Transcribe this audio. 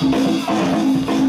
何